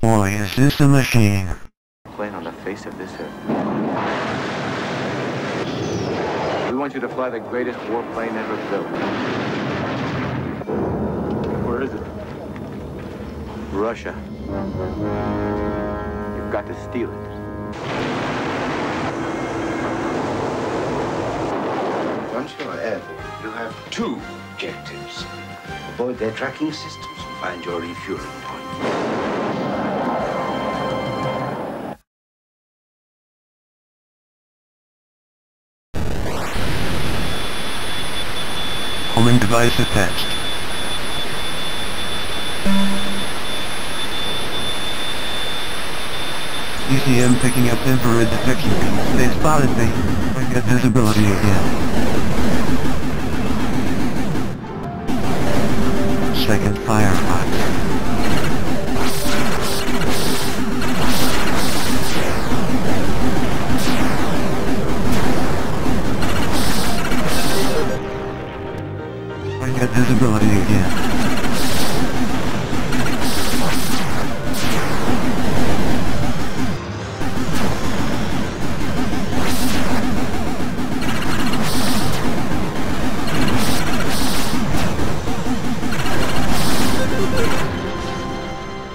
Boy, is this a machine. plane on the face of this earth. We want you to fly the greatest warplane ever built. Where is it? Russia. You've got to steal it. Once you're airborne, you have two objectives. Avoid their tracking systems and find your refueling point. Homing device attached. ECM picking up infrared detection. They spotted me. I get visibility again. Second firefox. Visibility again.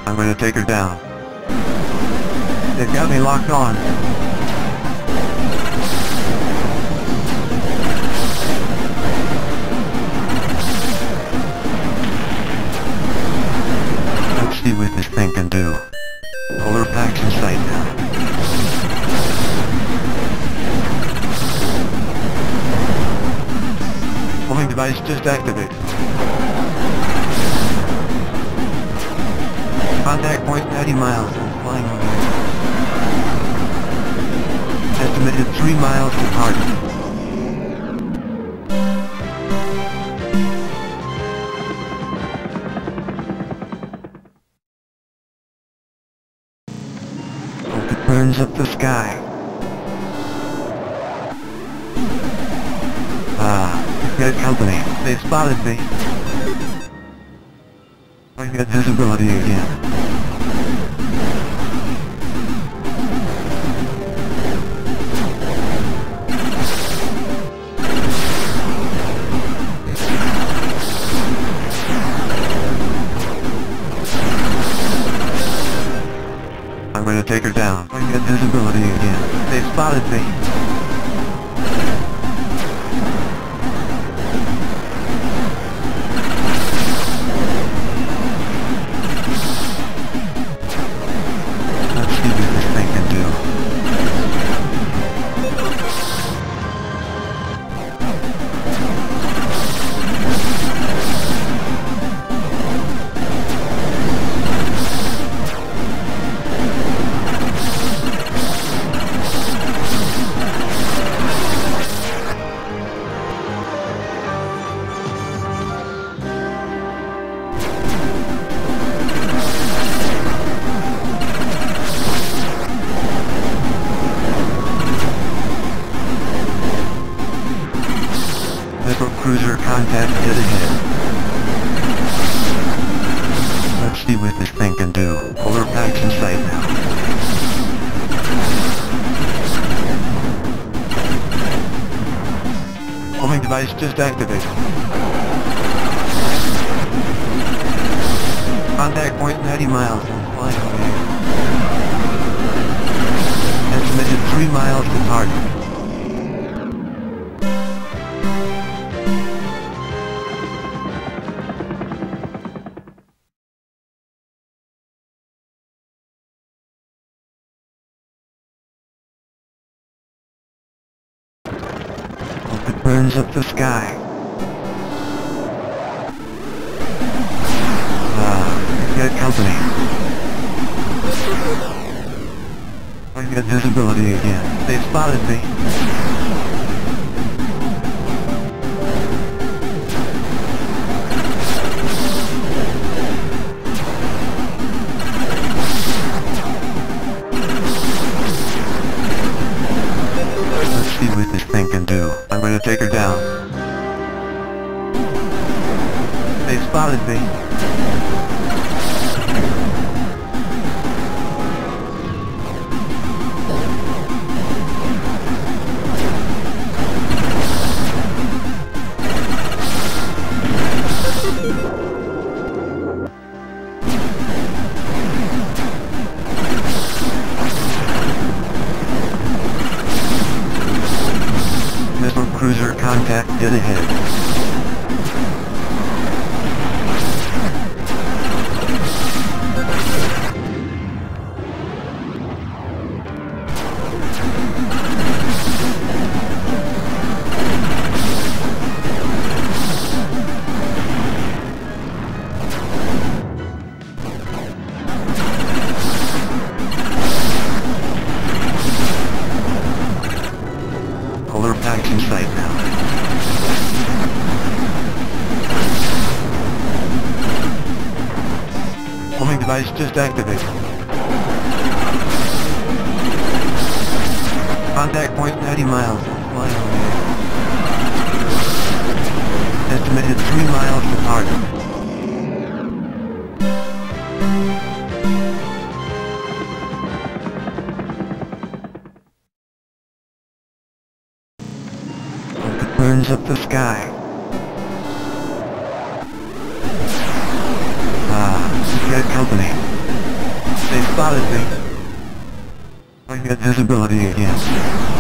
I'm gonna take her down. They've got me locked on. Contact point 90 miles. Flying here. Estimated 3 miles to target. Burns up the sky. Ah, good company. They spotted me. I get visibility again. I'm gonna take her down. I get visibility again. They spotted me. Contact dead ahead. Let's see what this thing can do. Polar packs in sight now. Homing device just activated. Contact point 90 miles. I'm flying over. Estimated 3 miles to target. Burns up the sky. Ah, good company. I get visibility again. They spotted me. Take her down. They spotted me. Cruiser contact Contact point 90 miles. Flying away. Estimated 3 miles target. It burns up the sky. Ah, got company. They spotted me. I get visibility again.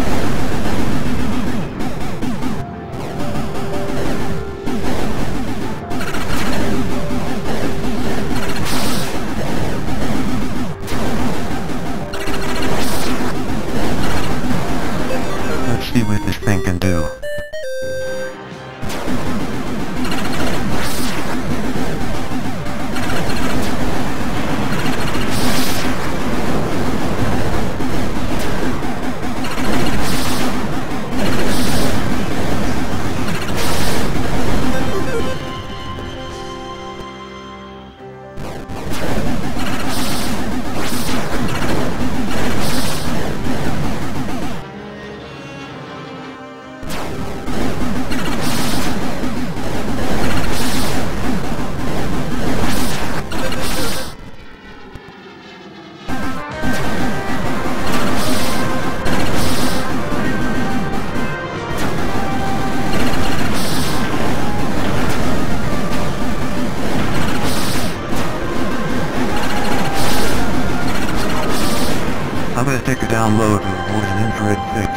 A download and avoid an infrared fix.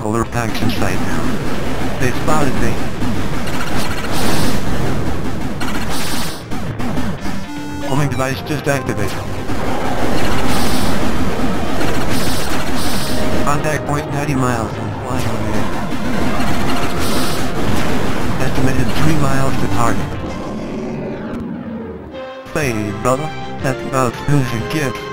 Polar packs in sight now. They spotted me. Homing device just activated. Contact point 90 miles. I'm flying away. Estimated 3 miles to target. Say, brother, that's about as good as it gets.